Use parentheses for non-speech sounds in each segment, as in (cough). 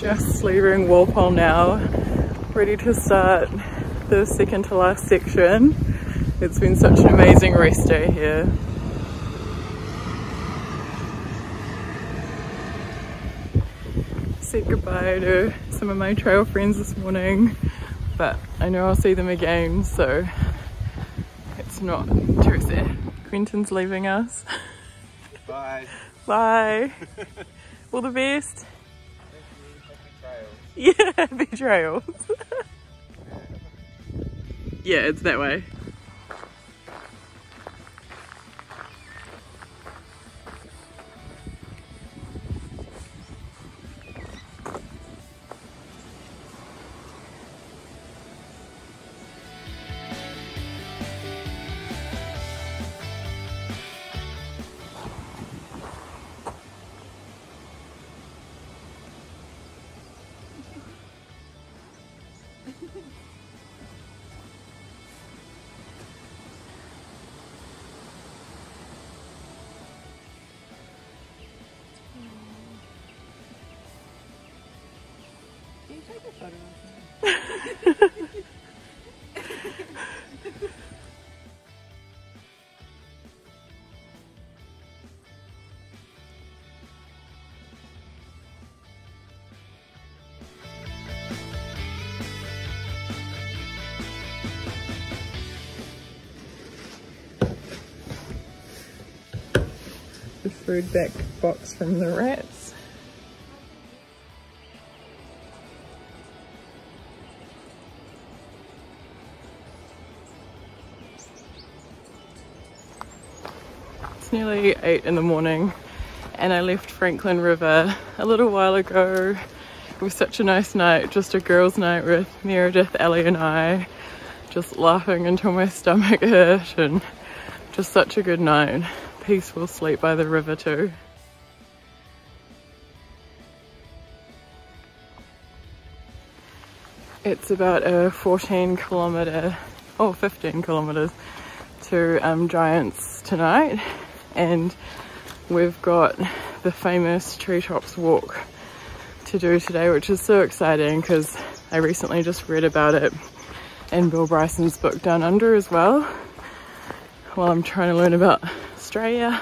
Just leaving Walpole now, ready to start the second to last section. It's been such an amazing rest day here. Said goodbye to some of my trail friends this morning, but I know I'll see them again, so it's not too sad. Quentin's leaving us. Bye. Bye. (laughs) All the best. (laughs) Yeah, trails. yeah, it's that way. The food back box from the rats. It's nearly eight in the morning and I left Frankland River a little while ago. It was such a nice night, just a girls' night with Meredith, Ellie and I, just laughing until my stomach (laughs) hurt and just such a good night. Peaceful sleep by the river too. It's about a 14 kilometer, oh 15 kilometers to um, Giants tonight and we've got the famous treetops walk to do today which is so exciting because I recently just read about it in Bill Bryson's book Down Under as well while I'm trying to learn about Australia.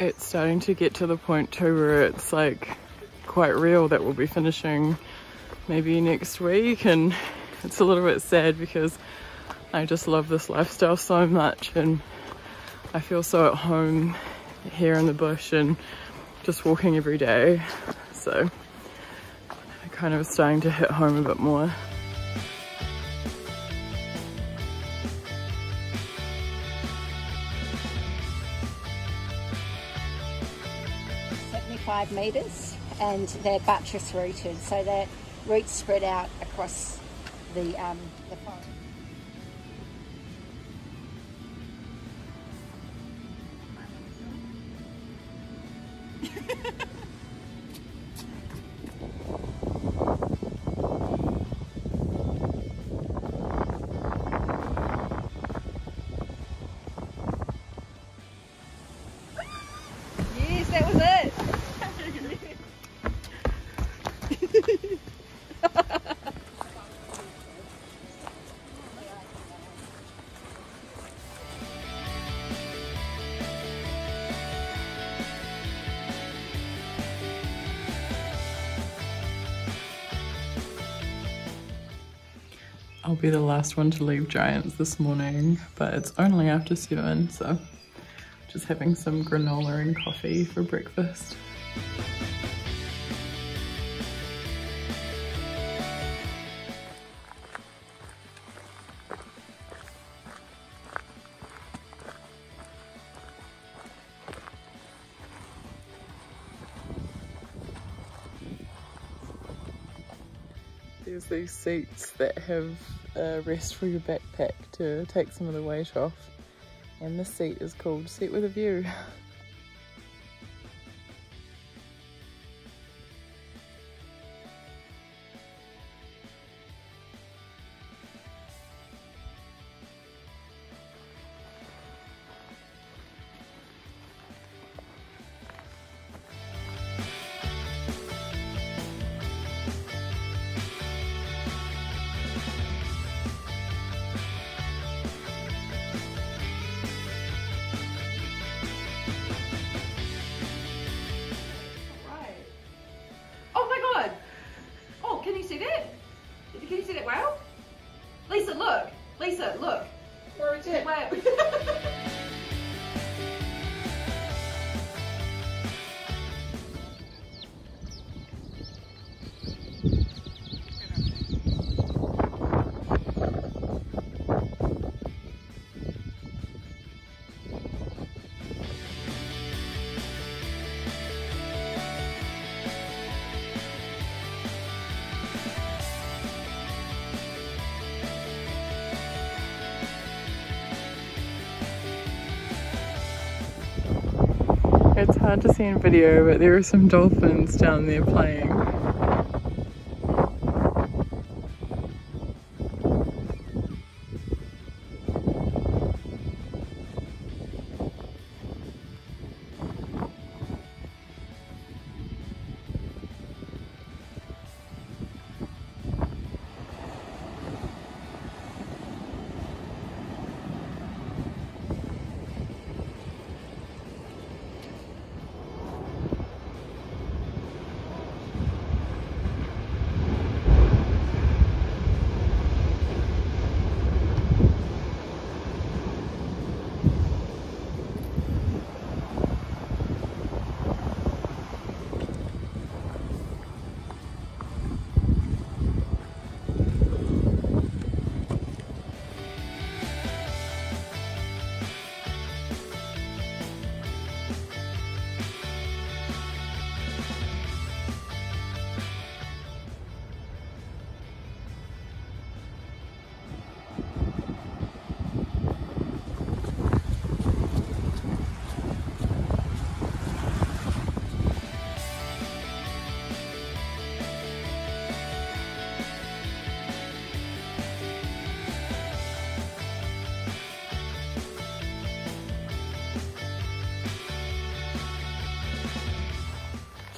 It's starting to get to the point too where it's like quite real that we'll be finishing maybe next week and it's a little bit sad because I just love this lifestyle so much and I feel so at home here in the bush and just walking every day. So I kind of starting to hit home a bit more. Seventy-five metres, and they're buttress rooted, so their roots spread out across the um, the forest. Be the last one to leave Giants this morning, but it's only after seven, so just having some granola and coffee for breakfast. There's these seats that have a rest for your backpack to take some of the weight off. And this seat is called Seat with a View. (laughs) Did you kitty see that whale? Lisa, look. Lisa, look. Where is it? Whale. (laughs) hard to see in video, but there are some dolphins down there playing.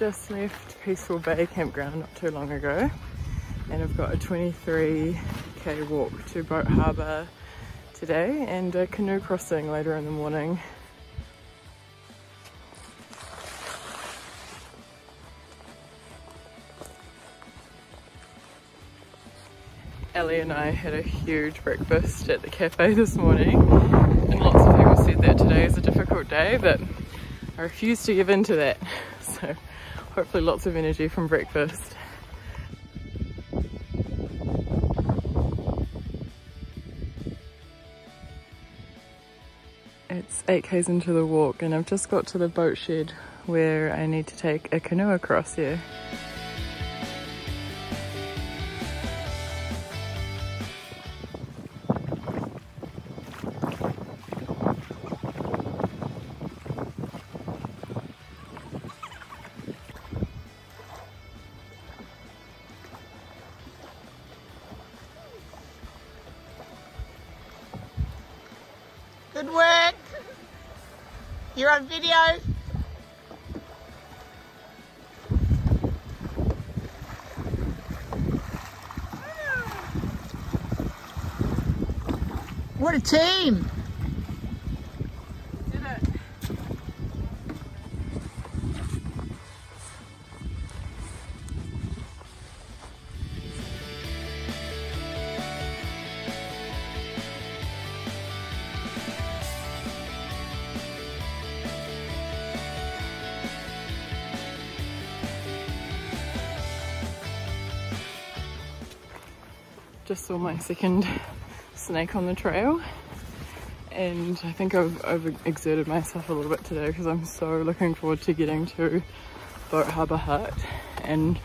Just left Peaceful Bay campground not too long ago and I've got a 23k walk to Boat Harbour today and a canoe crossing later in the morning. Ellie and I had a huge breakfast at the cafe this morning and lots of people said that today is a difficult day but I refuse to give in to that (laughs) so hopefully lots of energy from breakfast. It's 8 k's into the walk and I've just got to the boat shed where I need to take a canoe across here. Good work. You're on video. What a team. Just saw my second snake on the trail. And I think I've overexerted myself a little bit today because I'm so looking forward to getting to Boat Harbour Hut. And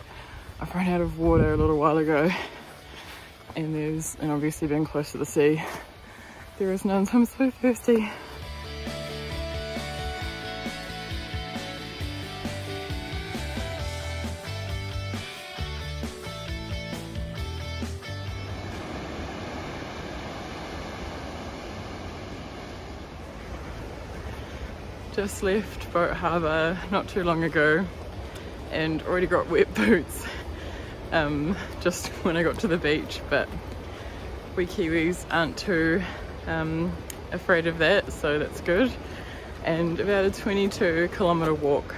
I've run out of water a little while ago. And there's and obviously being close to the sea. There is none so I'm so thirsty just left Boat Harbour not too long ago and already got wet (laughs) boots um, just when I got to the beach but we Kiwis aren't too um, afraid of that so that's good and about a 22 kilometre walk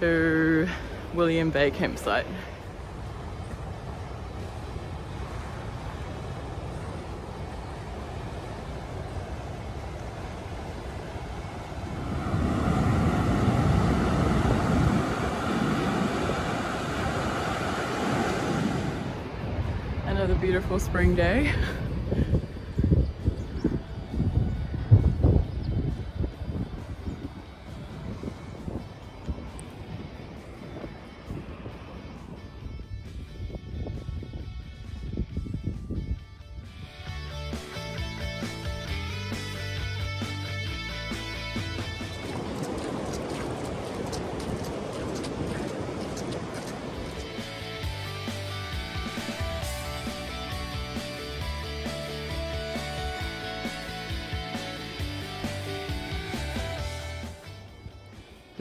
to William Bay campsite. Another beautiful spring day. (laughs)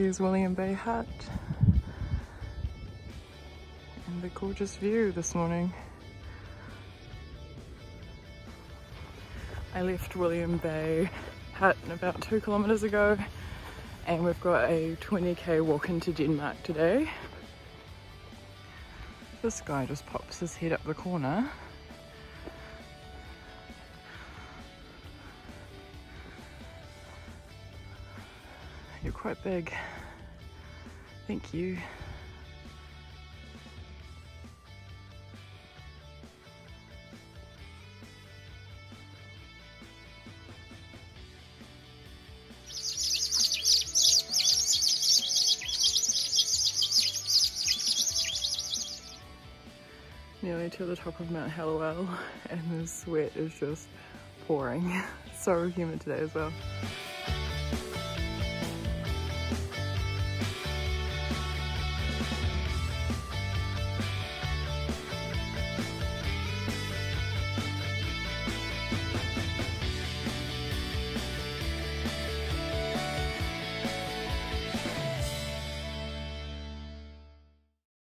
William Bay Hut. And the gorgeous view this morning. I left William Bay Hut about two kilometers ago and we've got a 20k walk into Denmark today. This guy just pops his head up the corner. You're quite big. Thank you. Nearly to the top of Mount Hallowell (laughs) and the sweat is just pouring. (laughs) so humid today as well.